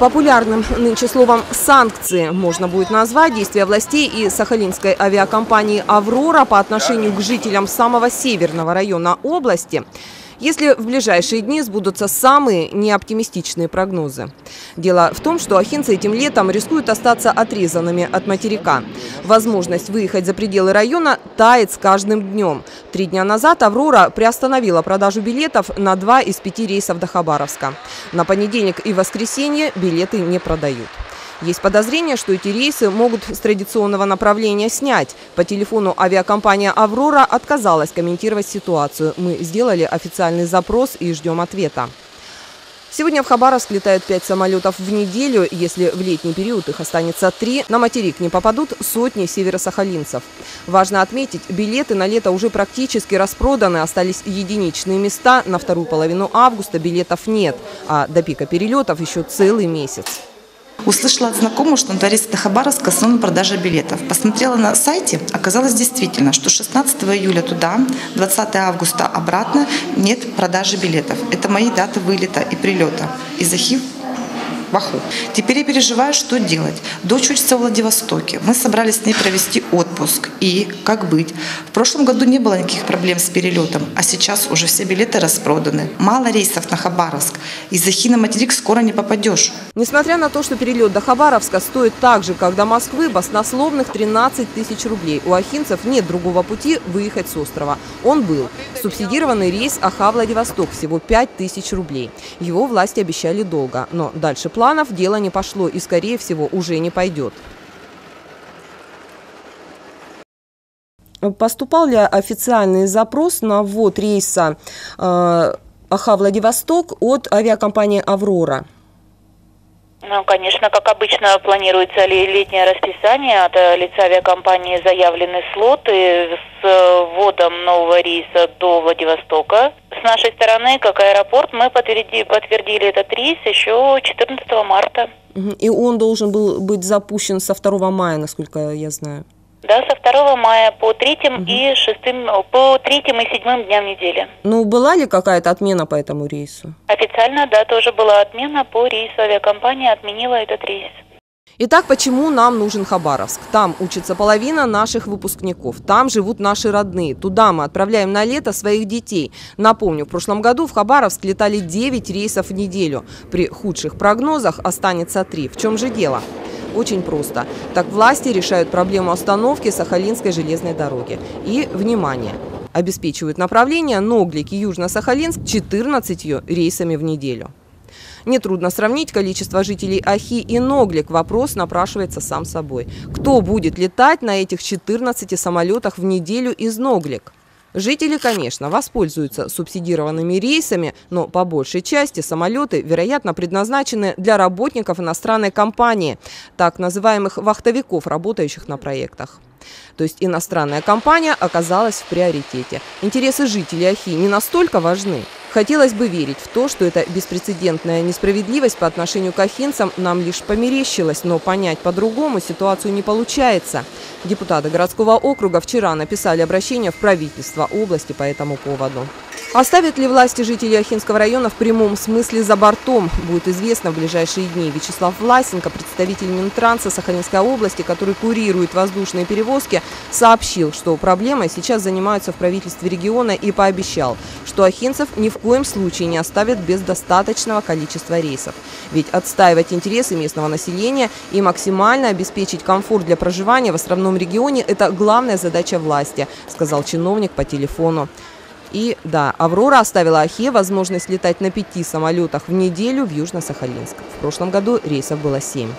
Популярным нынче словом «санкции» можно будет назвать действия властей и сахалинской авиакомпании «Аврора» по отношению к жителям самого северного района области – если в ближайшие дни сбудутся самые неоптимистичные прогнозы. Дело в том, что ахинцы этим летом рискуют остаться отрезанными от материка. Возможность выехать за пределы района тает с каждым днем. Три дня назад «Аврора» приостановила продажу билетов на два из пяти рейсов до Хабаровска. На понедельник и воскресенье билеты не продают. Есть подозрение, что эти рейсы могут с традиционного направления снять. По телефону авиакомпания «Аврора» отказалась комментировать ситуацию. Мы сделали официальный запрос и ждем ответа. Сегодня в Хабаровск летают пять самолетов в неделю. Если в летний период их останется три, на материк не попадут сотни северосахалинцев. Важно отметить, билеты на лето уже практически распроданы. Остались единичные места. На вторую половину августа билетов нет. А до пика перелетов еще целый месяц. Услышала от знакомого, что на дворец Хабаровска основана продажа билетов. Посмотрела на сайте, оказалось действительно, что 16 июля туда, 20 августа обратно нет продажи билетов. Это мои даты вылета и прилета из Ахив Баху. Теперь я переживаю, что делать. Дочь учится в Владивостоке. Мы собрались с ней провести отпуск. И как быть? В прошлом году не было никаких проблем с перелетом, а сейчас уже все билеты распроданы. Мало рейсов на Хабаровск. Из Ахи на материк скоро не попадешь. Несмотря на то, что перелет до Хабаровска стоит так же, как до Москвы, баснословных 13 тысяч рублей. У ахинцев нет другого пути выехать с острова. Он был. Субсидированный рейс Аха-Владивосток всего 5 тысяч рублей. Его власти обещали долго, но дальше планов дело не пошло и, скорее всего, уже не пойдет. Поступал ли официальный запрос на ввод рейса э, Аха-Владивосток от авиакомпании «Аврора»? Ну, конечно, как обычно планируется летнее расписание. От э, лица авиакомпании заявлены слоты с вводом нового рейса до Владивостока. С нашей стороны, как аэропорт, мы подтвердили, подтвердили этот рейс еще 14 марта. И он должен был быть запущен со 2 мая, насколько я знаю. Да, со 2 мая по 3 угу. и 6, по 3 и 7 дням недели. Ну, была ли какая-то отмена по этому рейсу? Официально, да, тоже была отмена по рейсу. Авиакомпания отменила этот рейс. Итак, почему нам нужен Хабаровск? Там учится половина наших выпускников, там живут наши родные, туда мы отправляем на лето своих детей. Напомню, в прошлом году в Хабаровск летали 9 рейсов в неделю. При худших прогнозах останется 3. В чем же дело? Очень просто. Так власти решают проблему остановки Сахалинской железной дороги. И, внимание, обеспечивают направление Ноглик и Южно-Сахалинск 14 рейсами в неделю. Нетрудно сравнить количество жителей Ахи и Ноглик. Вопрос напрашивается сам собой. Кто будет летать на этих 14 самолетах в неделю из Ноглик? Жители, конечно, воспользуются субсидированными рейсами, но по большей части самолеты, вероятно, предназначены для работников иностранной компании, так называемых вахтовиков, работающих на проектах. То есть иностранная компания оказалась в приоритете. Интересы жителей Ахи не настолько важны. Хотелось бы верить в то, что эта беспрецедентная несправедливость по отношению к ахинцам нам лишь померещилась, но понять по-другому ситуацию не получается. Депутаты городского округа вчера написали обращение в правительство области по этому поводу. Оставят ли власти жителей Ахинского района в прямом смысле за бортом, будет известно в ближайшие дни. Вячеслав Власенко, представитель Минтранса Сахалинской области, который курирует воздушные перевозки, сообщил, что проблемой сейчас занимаются в правительстве региона и пообещал, что ахинцев ни в коем случае не оставят без достаточного количества рейсов. Ведь отстаивать интересы местного населения и максимально обеспечить комфорт для проживания в островном регионе – это главная задача власти, сказал чиновник по телефону. И да, «Аврора» оставила Ахе возможность летать на пяти самолетах в неделю в Южно-Сахалинск. В прошлом году рейсов было семь.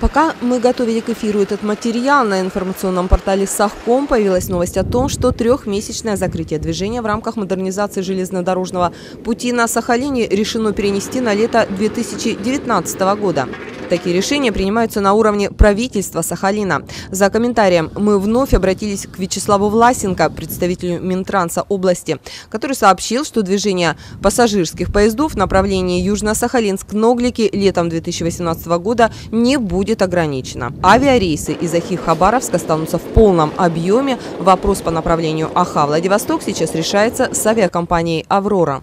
Пока мы готовили к эфиру этот материал, на информационном портале Сахком появилась новость о том, что трехмесячное закрытие движения в рамках модернизации железнодорожного пути на Сахалине решено перенести на лето 2019 года. Такие решения принимаются на уровне правительства Сахалина. За комментарием мы вновь обратились к Вячеславу Власенко, представителю Минтранса области, который сообщил, что движение пассажирских поездов в направлении Южно-Сахалинск-Ноглики летом 2018 года не будет ограничено. Авиарейсы из Ахи-Хабаровска останутся в полном объеме. Вопрос по направлению Аха-Владивосток сейчас решается с авиакомпанией «Аврора».